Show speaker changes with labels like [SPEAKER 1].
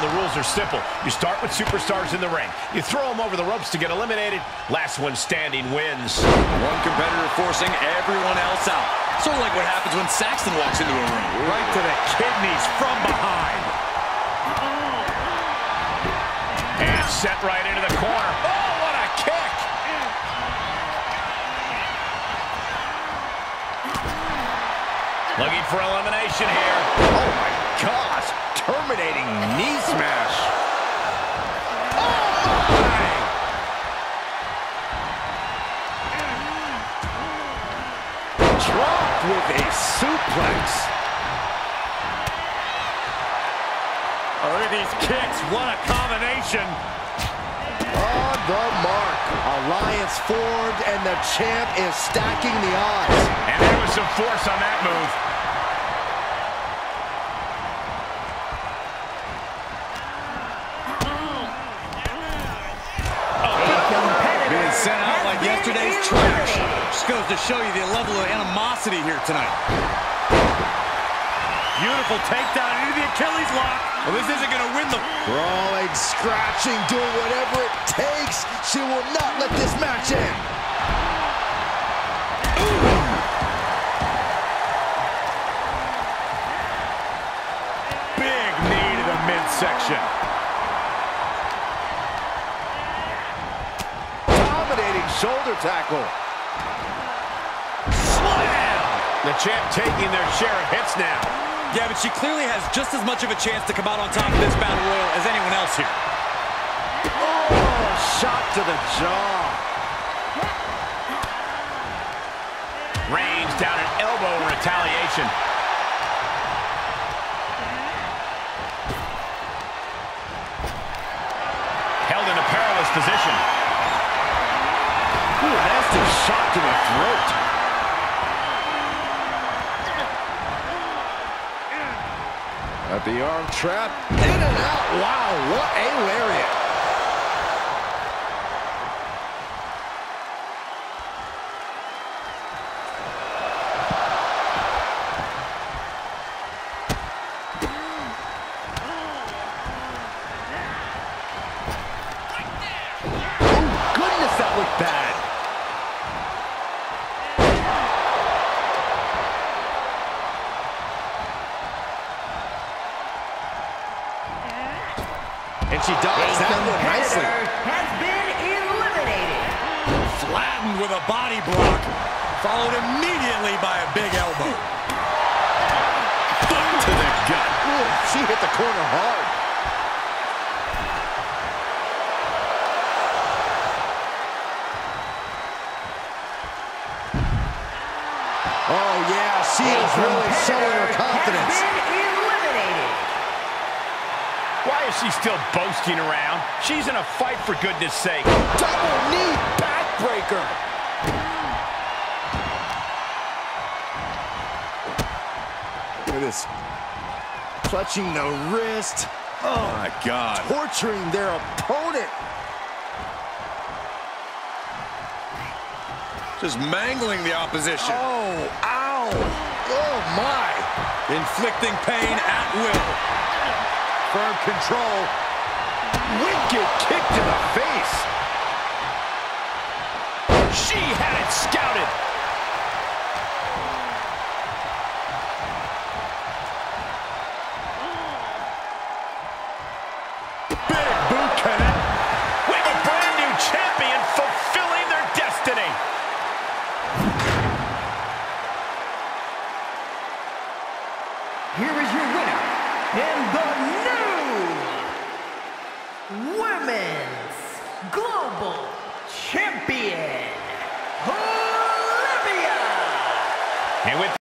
[SPEAKER 1] the rules are simple. You start with superstars in the ring. You throw them over the ropes to get eliminated. Last one standing wins.
[SPEAKER 2] One competitor forcing everyone else out. Sort of like what happens when Saxton walks into a ring.
[SPEAKER 1] Right to the kidneys from behind. And set right into the corner. Oh, what a kick! Looking for elimination here.
[SPEAKER 3] Oh, my gosh. Terminating knee smash. Oh, my! Dropped with a suplex.
[SPEAKER 1] Oh, look at these kicks. What a combination.
[SPEAKER 3] On the mark. Alliance formed, and the champ is stacking the odds.
[SPEAKER 1] And there was some force on that move.
[SPEAKER 2] Goes to show you the level of animosity here tonight.
[SPEAKER 1] Beautiful takedown into the Achilles lock. Well, this isn't going to win the...
[SPEAKER 3] Crawling, scratching, doing whatever it takes. She will not let this match end.
[SPEAKER 1] Big knee to the midsection.
[SPEAKER 3] Dominating shoulder tackle.
[SPEAKER 1] The champ taking their share of hits now.
[SPEAKER 2] Yeah, but she clearly has just as much of a chance to come out on top of this battle royal as anyone else here.
[SPEAKER 3] Oh, shot to the jaw.
[SPEAKER 1] Rains down an elbow in retaliation. Held in a perilous position.
[SPEAKER 3] Ooh, nasty shot to the throat. At the arm trap, in and out. Wow, what a lariat. And she dodged that one nicely.
[SPEAKER 4] has been eliminated.
[SPEAKER 2] Flattened with a body block, followed immediately by a big elbow.
[SPEAKER 1] To the gut.
[SPEAKER 3] Ooh, she hit the corner hard. Oh, yeah, she is really showing her confidence.
[SPEAKER 4] Has been eliminated.
[SPEAKER 1] Why is she still boasting around? She's in a fight, for goodness sake.
[SPEAKER 3] Double knee backbreaker. Look at this. Clutching the wrist.
[SPEAKER 2] Oh, my God.
[SPEAKER 3] Torturing their opponent.
[SPEAKER 2] Just mangling the opposition.
[SPEAKER 3] Oh, ow. Oh, my.
[SPEAKER 2] Inflicting pain at will.
[SPEAKER 3] Firm control. Wicked kick to the face.
[SPEAKER 1] She had it scouted. Big boot connect. We have a brand new champion fulfilling their destiny.
[SPEAKER 4] Here is your winner, and the Women's Global Champion.